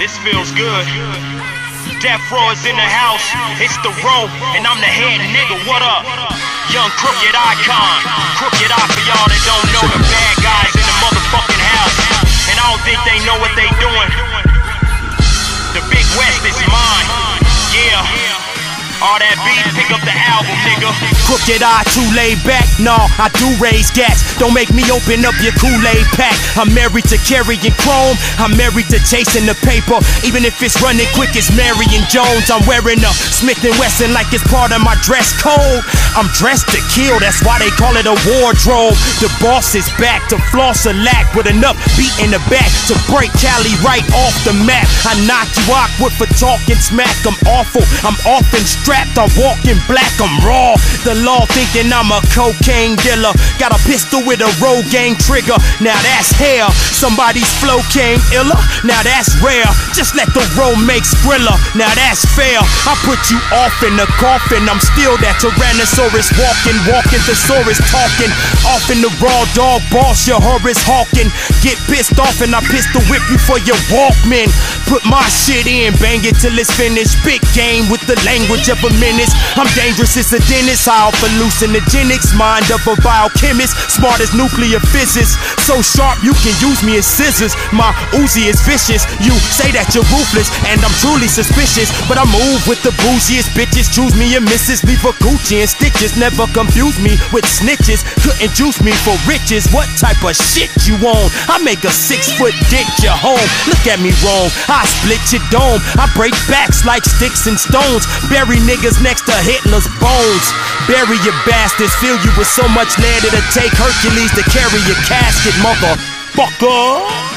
This feels good. Death Row is in the house. It's the row, and I'm the head nigga. What up? Young crooked icon. Crooked I for y'all that don't know the bad guys All that beat, pick up the album, nigga. Crooked I, too laid back. Nah, I do raise gas. Don't make me open up your Kool-Aid pack. I'm married to carrying chrome. I'm married to chasing the paper. Even if it's running quick as Marion Jones. I'm wearing a Smith & Wesson like it's part of my dress code. I'm dressed to kill, that's why they call it a wardrobe. The boss is back to floss a lack with enough beat in the back to break Cali right off the map. I knock you awkward for talking smack. I'm awful. I'm often strapped. I walk in black. I'm raw. The law thinking I'm a cocaine dealer. Got a pistol with a Rogaine trigger. Now that's hell. Somebody's flow came iller. Now that's rare. Just let the road make Skrilla. Now that's fair. I put you off in the coffin. I'm still that Tyrannosaurus walking, walking thesaurus talking. Off in the raw dog boss, your Horace Hawking. Get pissed off and I pistol whip you for your Walkman. Put my shit in, bang it till it's finished. Big game with the language of I'm dangerous as a dentist. I offer hallucinogenics. Mind of a biochemist. Smart as nuclear physics. So sharp you can use me as scissors. My Uzi is vicious. You say that you're ruthless, and I'm truly suspicious. But I move with the bougiest bitches. Choose me a missus. Leave a Gucci and stitches. Never confuse me with snitches. Couldn't juice me for riches. What type of shit you on? I make a six foot dick your home. Look at me wrong. I split your dome. I break backs like sticks and stones. Bury niggas next to Hitler's bones. Bury your bastards. Fill you with so much lead it'll take Hercules to carry your casket, motherfucker.